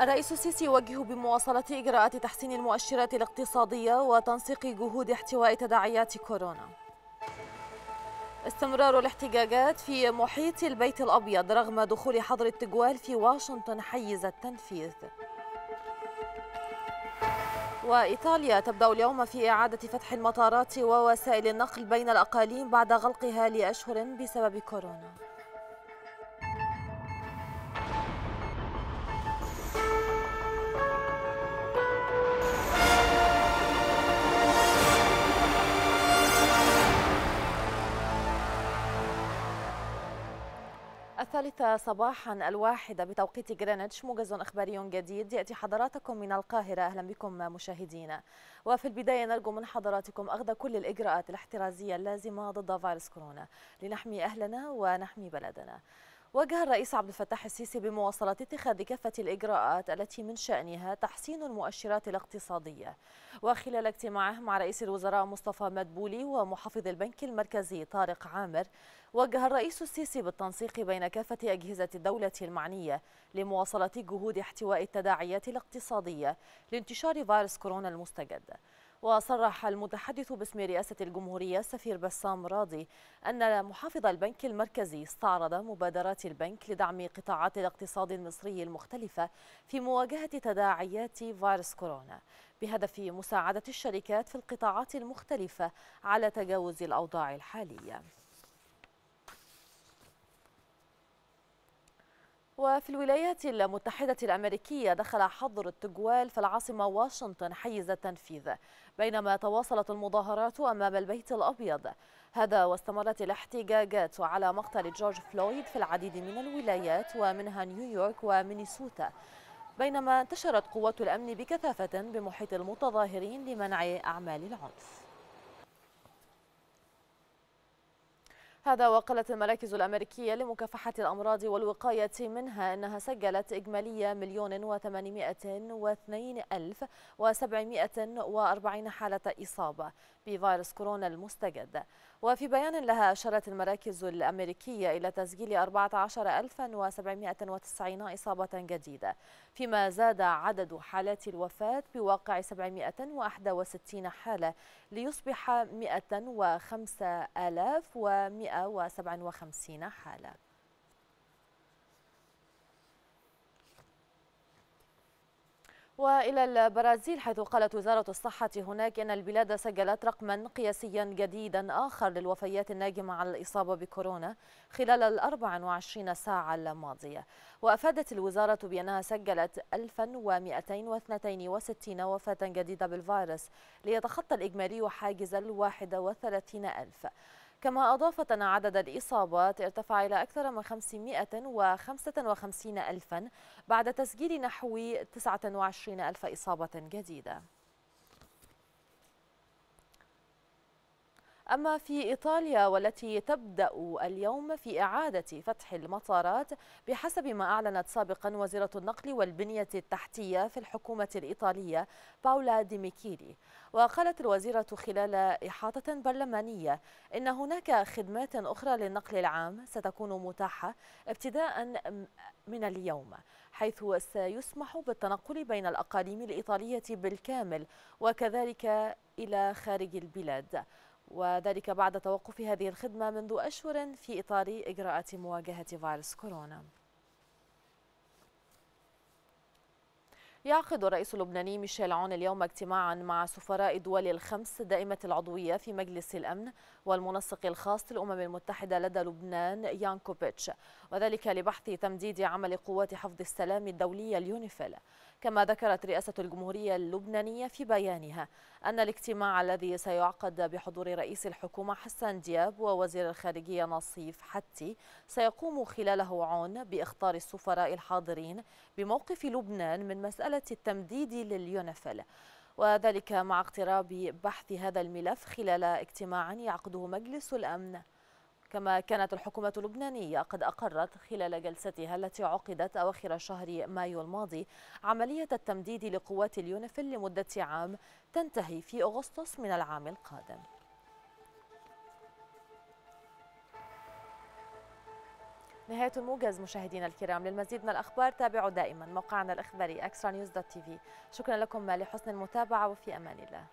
الرئيس السيسي يوجه بمواصلة إجراءات تحسين المؤشرات الاقتصادية وتنسيق جهود احتواء تداعيات كورونا. استمرار الاحتجاجات في محيط البيت الأبيض رغم دخول حظر التجوال في واشنطن حيز التنفيذ. وإيطاليا تبدأ اليوم في إعادة فتح المطارات ووسائل النقل بين الأقاليم بعد غلقها لأشهر بسبب كورونا. الثالثة صباحا الواحدة بتوقيت غرينتش موجز إخباري جديد. يأتي حضراتكم من القاهرة. أهلا بكم مشاهدينا وفي البداية نرجو من حضراتكم أخذ كل الإجراءات الاحترازية اللازمة ضد فيروس كورونا. لنحمي أهلنا ونحمي بلدنا. وجه الرئيس عبد الفتاح السيسي بمواصلة اتخاذ كافة الإجراءات التي من شأنها تحسين المؤشرات الاقتصادية. وخلال اجتماعه مع رئيس الوزراء مصطفى مدبولي ومحافظ البنك المركزي طارق عامر وجه الرئيس السيسي بالتنسيق بين كافة أجهزة الدولة المعنية لمواصلة جهود احتواء التداعيات الاقتصادية لانتشار فيروس كورونا المستجد. وصرح المتحدث باسم رئاسة الجمهورية سفير بسام راضي أن محافظ البنك المركزي استعرض مبادرات البنك لدعم قطاعات الاقتصاد المصري المختلفة في مواجهة تداعيات فيروس كورونا بهدف مساعدة الشركات في القطاعات المختلفة على تجاوز الأوضاع الحالية. وفي الولايات المتحدة الأمريكية دخل حظر التجوال في العاصمة واشنطن حيز التنفيذ بينما تواصلت المظاهرات أمام البيت الأبيض. هذا واستمرت الاحتجاجات على مقتل جورج فلويد في العديد من الولايات ومنها نيويورك ومينيسوتا. بينما انتشرت قوات الأمن بكثافة بمحيط المتظاهرين لمنع أعمال العنف. هذا وقالت المراكز الأمريكية لمكافحة الأمراض والوقاية منها أنها سجلت إجمالية مليون وثمانمائة واثنين ألف وسبعمائة وأربعين حالة إصابة. بفيروس كورونا المستجد. وفي بيان لها أشارت المراكز الأمريكية إلى تسجيل 14790 إصابة جديدة فيما زاد عدد حالات الوفاة بواقع 761 حالة ليصبح 105157 حالة. وإلى البرازيل حيث قالت وزارة الصحة هناك إن البلاد سجلت رقما قياسيا جديدا آخر للوفيات الناجمة عن الإصابة بكورونا خلال ال 24 ساعة الماضية. وأفادت الوزارة بأنها سجلت 1262 وفاة جديدة بالفيروس ليتخطى الإجمالي حاجز ال 31 ألف. كما أضافت أن عدد الإصابات ارتفع إلى أكثر من 555 ألفا بعد تسجيل نحو 29 ألف إصابة جديدة. أما في إيطاليا والتي تبدأ اليوم في إعادة فتح المطارات بحسب ما أعلنت سابقا وزيرة النقل والبنية التحتية في الحكومة الإيطالية باولا ديميكيلي. وقالت الوزيرة خلال إحاطة برلمانية إن هناك خدمات أخرى للنقل العام ستكون متاحة ابتداء من اليوم حيث سيسمح بالتنقل بين الأقاليم الإيطالية بالكامل وكذلك إلى خارج البلاد. وذلك بعد توقف هذه الخدمة منذ أشهر في إطار إجراءات مواجهة فيروس كورونا. يعقد الرئيس اللبناني ميشيل عون اليوم اجتماعا مع سفراء الدول الخمس دائمة العضوية في مجلس الأمن والمنسق الخاص للأمم المتحدة لدى لبنان يان كوبيتش وذلك لبحث تمديد عمل قوات حفظ السلام الدولية اليونيفيل. كما ذكرت رئاسة الجمهورية اللبنانية في بيانها أن الاجتماع الذي سيعقد بحضور رئيس الحكومة حسان دياب ووزير الخارجية نصيف حتي سيقوم خلاله عون بإخطار السفراء الحاضرين بموقف لبنان من مسألة التمديد لليونفل. وذلك مع اقتراب بحث هذا الملف خلال اجتماع يعقده مجلس الأمن. كما كانت الحكومة اللبنانية قد أقرت خلال جلستها التي عقدت أواخر شهر مايو الماضي عملية التمديد لقوات اليونيفيل لمدة عام تنتهي في أغسطس من العام القادم. نهاية الموجز مشاهدينا الكرام للمزيد من الأخبار تابعوا دائما موقعنا الإخباري أكسترا نيوز دوت تي في شكرا لكم لحسن المتابعة وفي أمان الله.